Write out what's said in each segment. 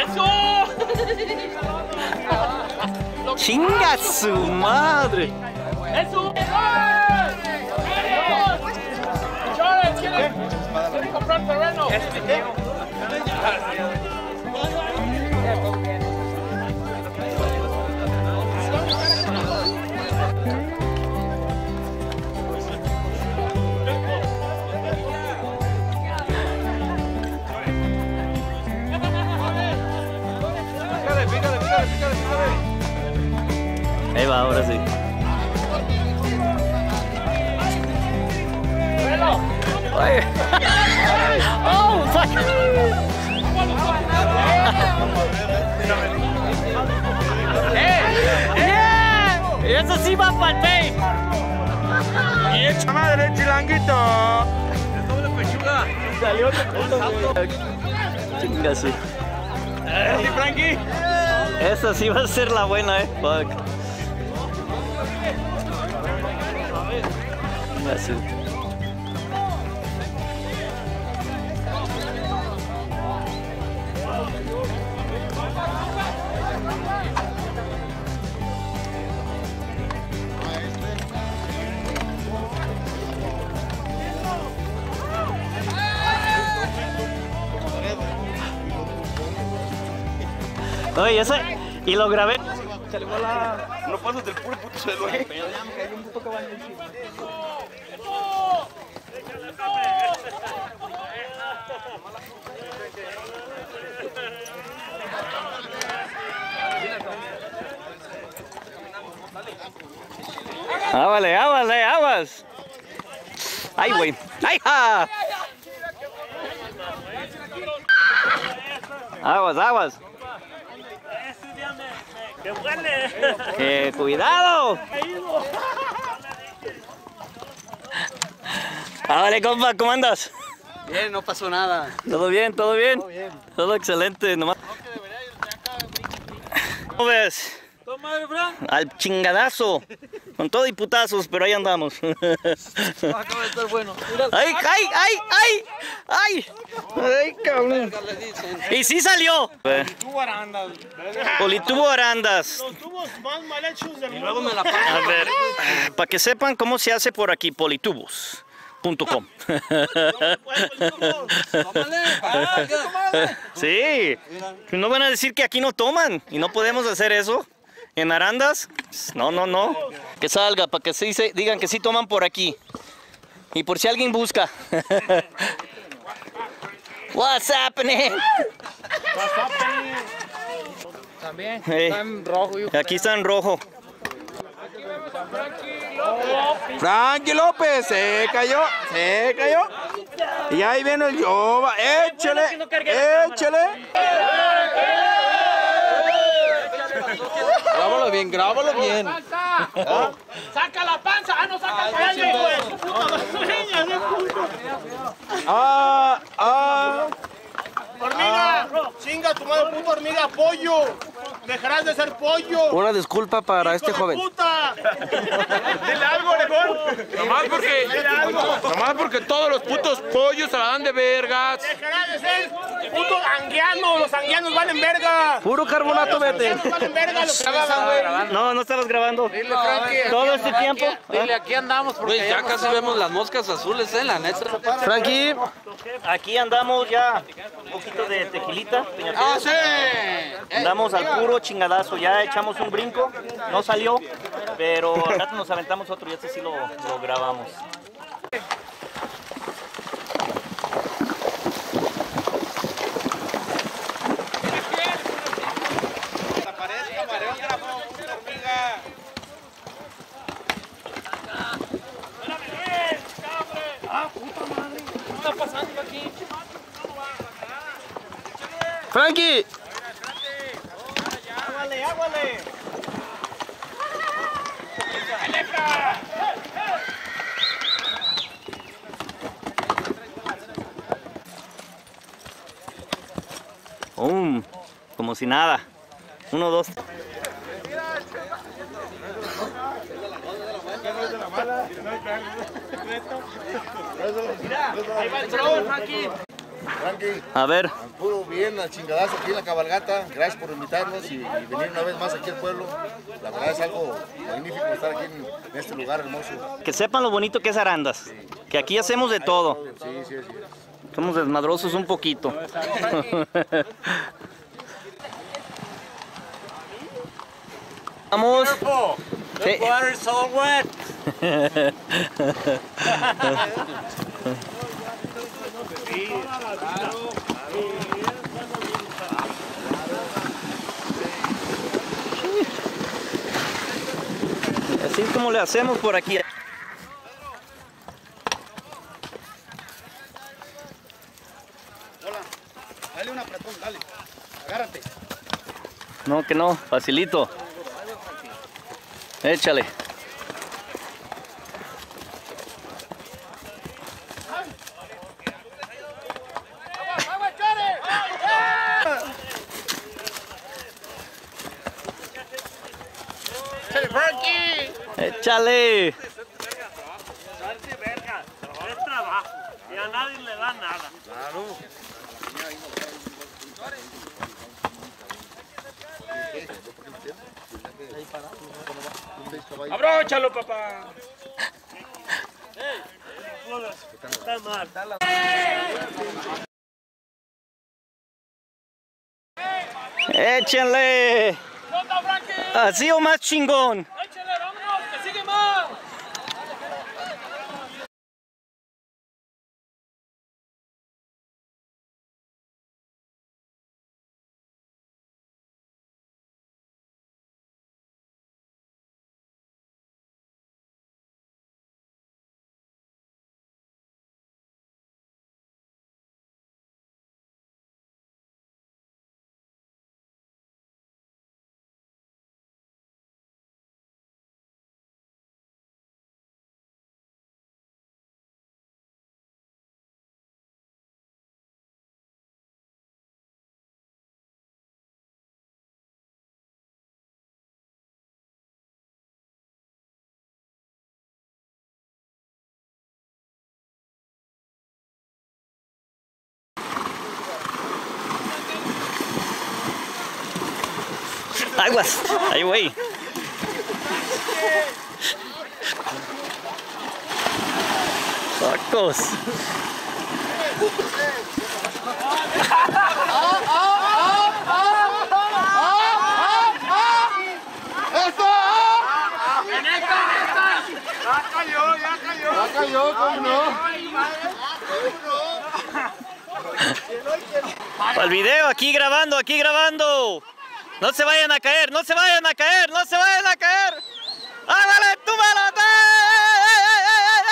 ¡Chinga su madre! ¡Eso! ¿Quiere comprar terreno? Va, ahora sí. Ay. Oh, fuck. Yeah. Eso sí va para el pay. ¡Y echa madre, chilanguito! Chinga sí. ¡Sí, Frankie! Esa sí va a ser la buena, eh. Fuck. Oye, ese. Y lo grabé. No pasas del puro puto suelo, eh. Ábale, ábale, aguas. Ay, güey. Ay, ja. Aguas, aguas. Eh, cuidado. Ábale, compa, ¿cómo andas? Bien, no pasó nada. ¿Todo bien? ¿Todo bien? Todo excelente, nomás. ¿Cómo ves? Al chingadazo. Con todo y putazos, pero ahí andamos. Acaba de estar bueno. Mira, ¡Ay, ay, ay, ay! ¡Ay! ¡Ay, cabrón! Y sí salió. Tú arandas. Politubo Arandas. Los tubos más mal hechos del Y luego me la A ver, para que sepan cómo se hace por aquí, politubos.com. Ah, ya. Sí, no van a decir que aquí no toman y no podemos hacer eso en Arandas. No, no, no. Que salga, para que sí se digan que sí toman por aquí. Y por si alguien busca. What's happening? También. Hey. Está en rojo. Aquí está en rojo. Frankie López, se cayó, se cayó. Y ahí viene el Yoba, échale, échale. Grábalo bien, grábalo bien. ¡Saca la panza! ¡Ah, no saca el pene, güey! ¡Puta Ah, ah. ¡Hormiga! ¡Chinga tu madre, puta hormiga! ¡Pollo! ¡Dejarás de ser pollo! Una disculpa para este ¡Hijo de joven. puta! Dile algo, mejor. Nomás porque, nomás porque todos los putos pollos se la dan de vergas. ¡Dejarás de ser puto anguiano! ¡Los anguianos valen verga! Puro carbonato Los vete. anguianos valen verga! ¡Los que güey! No, no estabas grabando. Todo este tiempo. Dile, aquí andamos porque ya casi vemos las moscas azules, eh, la neta. Frankie. Aquí andamos ya. Un poquito de tequilita. Ah, sí. Andamos al puro chingadazo, ya echamos un brinco, no salió, pero al rato nos aventamos otro y este sí lo, lo grabamos. Frankie. ¡Águale, águale! ¡Um! Como si nada. Uno, dos. A ver, Puro bien, al chingadazo aquí en la cabalgata. Gracias por invitarnos y, y venir una vez más aquí al pueblo. La verdad es algo magnífico estar aquí en, en este lugar hermoso. Que sepan lo bonito que es Arandas. Que aquí hacemos de todo. Sí, sí, sí. Somos desmadrosos un poquito. Vamos. Sí. water's all wet. Así es como le hacemos por aquí. Dale un apretón, dale. Agárrate. No, que no, facilito. Échale. Échale. Es trabajo. Y a nadie le da nada. Abróchalo, papá. Está mal. Échenle. Así o más chingón. Aguas. Ahí, güey. Sacos. Ya cayó, ¿cómo no? Para el video, aquí grabando, aquí grabando. No se vayan a caer, no se vayan a caer, no se vayan a caer. ¡Ándale, túmalo!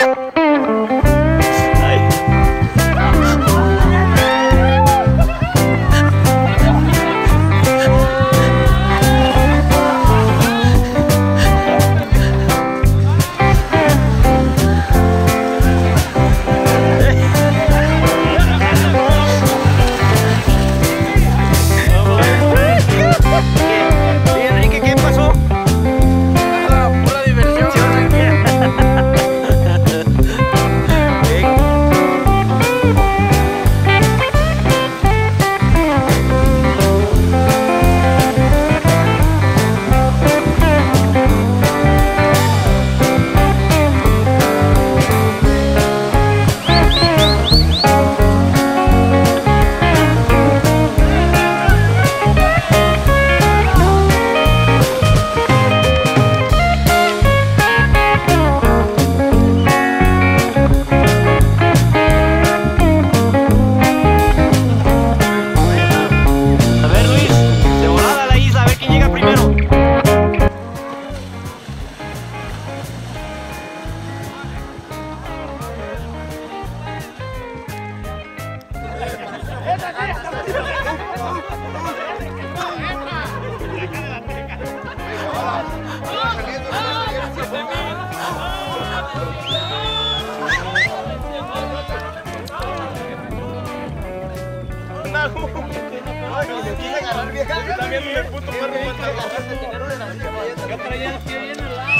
¡Ay,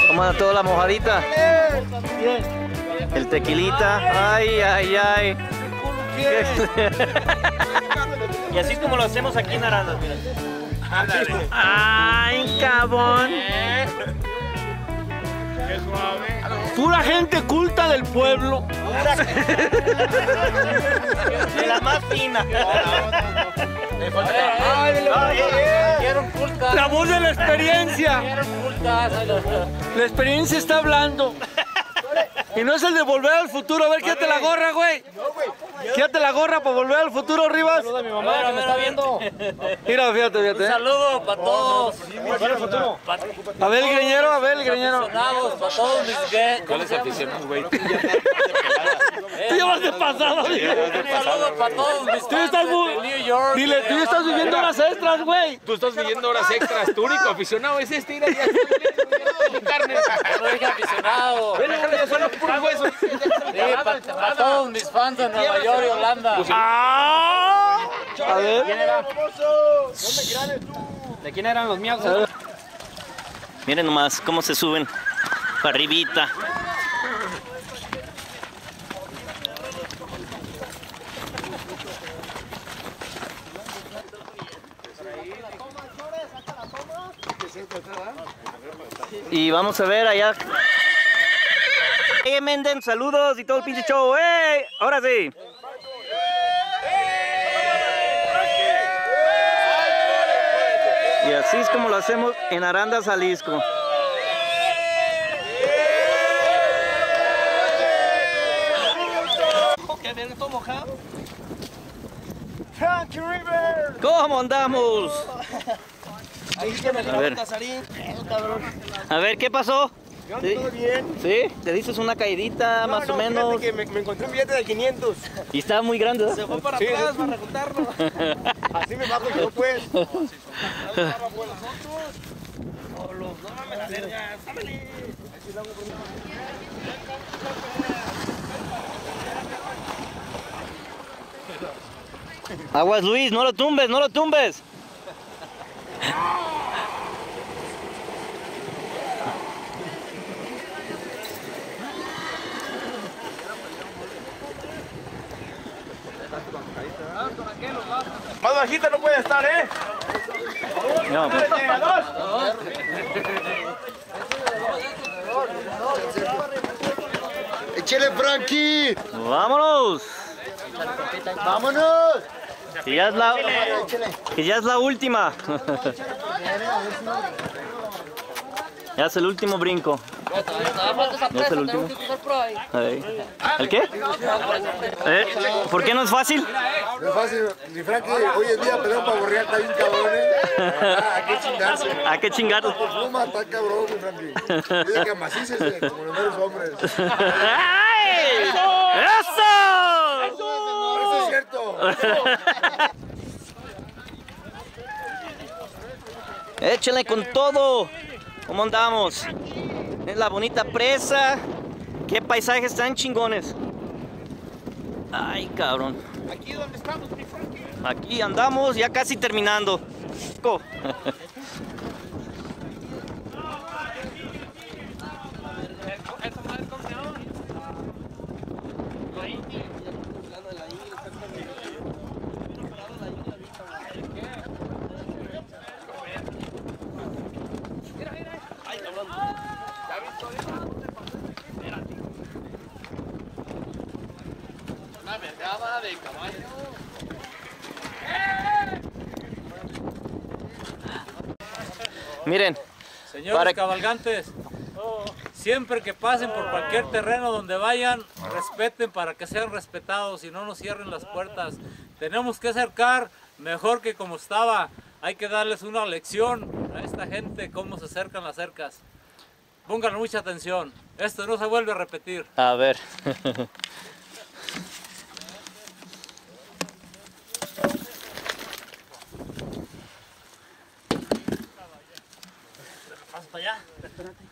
¿Cómo anda toda la mojadita? El tequilita. Ay, ay, ay. Y así es como lo hacemos aquí en Arandas, mira. Ay, cabrón. Pura gente culta del pueblo. De la más fina. La voz de la experiencia. La experiencia está hablando. Y no es el de volver al futuro. A ver, quédate la gorra, güey. Quédate la gorra para volver al futuro, Rivas. mi mamá que me está viendo. Mira, fíjate, fíjate. ¿eh? Saludo para todos. A ver el greñero, a ver el greñero. para todos mis ¿Cuál es aficionado, güey? Tú ya vas de pasado, güey. Saludos para todos mis Tú estás muy... New York. Dile, tú ya estás viviendo horas extras, güey. Tú estás viviendo horas extras. Tu único aficionado es este. Mira, ya carne. No dije aficionado. Puros huesos. para todos mis fans de Nueva York y Holanda. Ah. A ver. ¿De quién eran los míos? Miren nomás cómo se suben para arribita. Y vamos a ver allá. Hey, Menden, saludos y todo el pinche show. ¡Hey! Ahora sí. Y así es como lo hacemos en Arandas, Jalisco. ¿Cómo andamos? A ver. A ver, ¿qué pasó? ¿Sí? Todo bien. ¿Sí? ¿Te dices una caidita más No, o no, fíjate menos? que me, me encontré un billete de 500. Y estaba muy grande. ¿verdad? fue para atrás para recortarlo. Así me bajo yo, pues. Aguas Luis, no lo tumbes, no lo tumbes. Más bajita no puede estar, ¿eh? No. ¡Échale, Frankie! Vámonos. ¡Vámonos! Que ya es la, que ya es la última. Ya es el último brinco. Ya es el último. Ahí. ¿El qué? ¿Eh? ¿Por qué no es fácil? No es fácil, ni Frankie hoy en día peleó para borrear, está bien cabrón, ¿eh? Hay que chingarse. Hay que chingarlo. Por pluma está cabrón, mi Frankie. Dice que amacícese, como los hombres. ¡Ay! ¡Eso! Eso es cierto. Échenle con todo. ¿Cómo andamos? Es la bonita presa. Qué paisajes tan chingones. Ay, cabrón. Aquí donde estamos, mi Frankie. Aquí andamos ya casi terminando. Miren, Señores Para- cabalgantes, siempre que pasen por cualquier terreno donde vayan, respeten para que sean respetados y no nos cierren las puertas. Tenemos que acercar mejor que como estaba. Hay que darles una lección a esta gente cómo se acercan las cercas. Pongan mucha atención. Esto no se vuelve a repetir. a ver. Hasta allá. Espérate.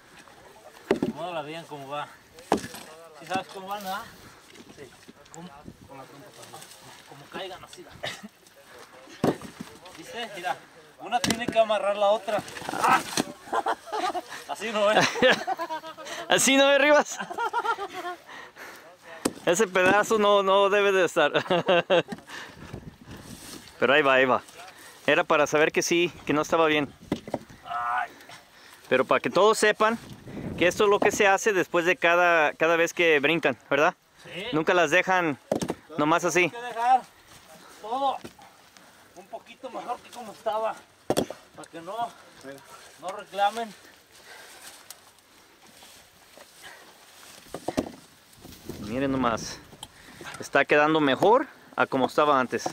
Acomódala bien cómo va. ¿Sí sabes cómo van, verdad? Sí. ¿Cómo? Con la trompa Como caigan así. ¿Viste? Mira. Una tiene que amarrar la otra. Así no es. Así no me Rivas. Ese pedazo no, no debe de estar. Pero ahí va, ahí va. Era para saber que sí, que no estaba bien. Pero para que todos sepan que esto es lo que se hace después de cada, cada vez que brincan, ¿verdad? Sí. Nunca las dejan nomás así. Hay que dejar todo un poquito mejor que como estaba. Para que no, no reclamen. Miren nomás. Está quedando mejor a como estaba antes.